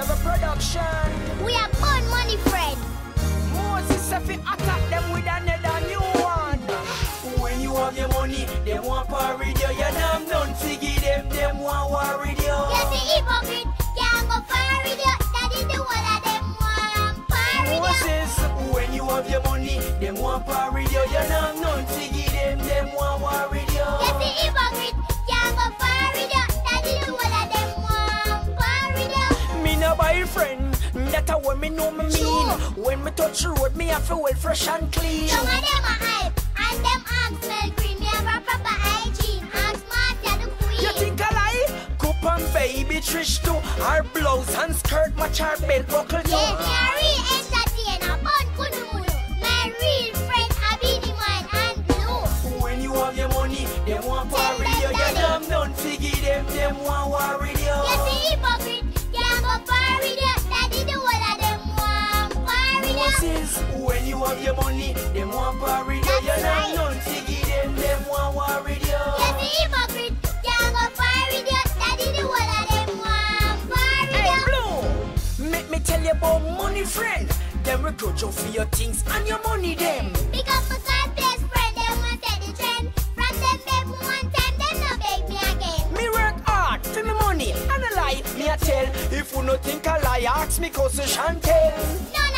of a production. We are born money, Fred. Moses, if you attack them with another new one. When you have your money, they want power with you. You damn done to give them, them want war with you. You see, hypocrite, can't go far with you. That is the one that them want power with you. Moses, when you have your money, them want power with you. You damn boyfriend, that a what me know me mean. Sure. When me touch road, me have feel well fresh and clean. Some of them are hype, and them arms smell green. Me have a proper hygiene. Ask Martha the queen. You think I lie? Coop and baby Trish too. Her blouse and skirt match her belt buckle too. You have your money, them want with you. You That's know right. none to give them, them want with you. You see hypocrite, go with you. That is the whole of them want with Hey, you. Blue, make me tell you about money, friend. Them recruit you for your things and your money, them. Because my God best friend, them want set the trend. From them me one time, them no beg me again. Me work hard for me money, and a lie, me a tell. If you no think I lie, ask me cousin Chantel. None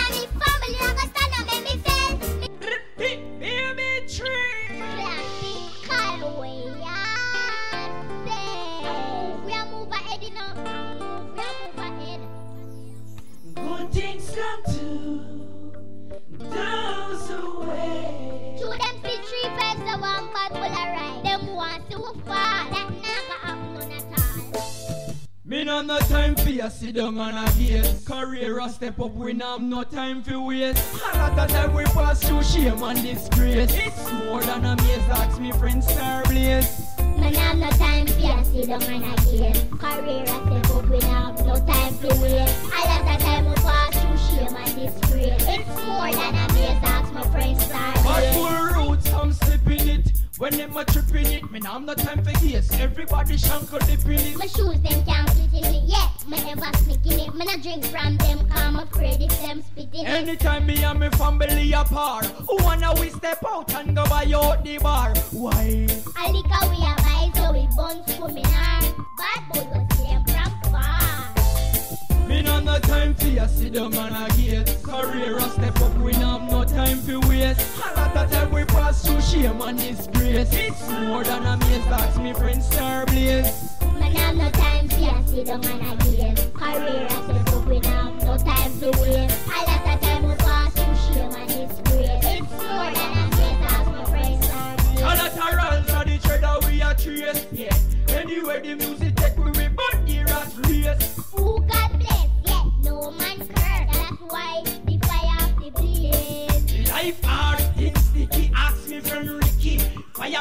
Me no no time for you sit down and a gaze Career a step up, we no have no time for waste A lot of time we pass through shame and disgrace It's more than a maze, ask me friend Star Blaze Man, have no time for you sit down and a game. Career a step up, we have no time to waste. A lot of time we pass through shame and disgrace. It's more than a maze, ask my friend Star. When them a tripping it, me now I'm no time for gaze Everybody shankle dipping it My shoes them can't fit in it, yeah. Me never sneaking it. Me not drink from them, I'm afraid if them spitting it. Anytime me and me family apart Who wanna we step out and go buy out the bar Why? I a we a shame and disgrace It's more than a maze, that's me friend Star Blaze Man, have no time for you sit down and a game. Career a step up, we have no time to waste. A lot of time we pass through shame and disgrace. It's more than a maze, ask my friends A lot of runs are the treasure we a trace Yeah, anyway the music take we we but the rat race Who God bless, yeah, no man curse. That's why the fire of the blaze. Life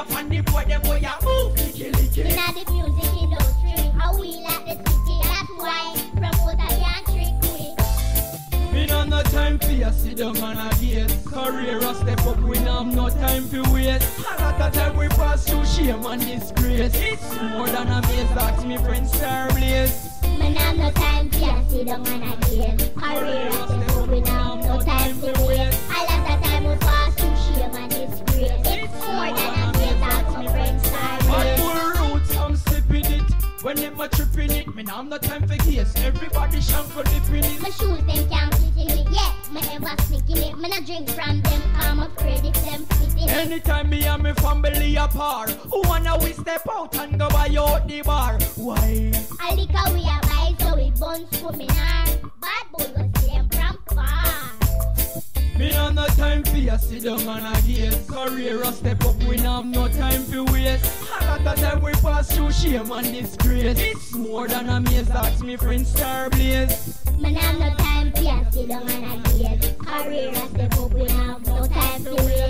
Fire from the boy, them boy a move licky licky Inna the music industry, how we like the city. That's why promoter can't trick we. Me no no time for you sit down and a gate Career a step up, we no have no time for waste A lot of time we pass through shame and disgrace It's more than a maze, that's me friend Star Blaze Man, have no time for you sit down and a game. Career a step up, we now When them a tripping it, me no have no time for case Everybody shankle dipping it My shoes them can't fit in it, yeah. Me never sneaking it. Me not drink from them, I'm afraid if them spit in it. Anytime me and me family apart Who wanna we step out and go buy out the bar Why? I a we a buy, so we buns coming hard. Bad boy see them from far. Me no no time for you sit down and a gate Career a step up, we no have no time for waste lot of time we pass through shame and disgrace It's more than a maze, that's me friend Star Blaze Man, I have no time for you sit down and a game. Career a step up, we have no time to waste.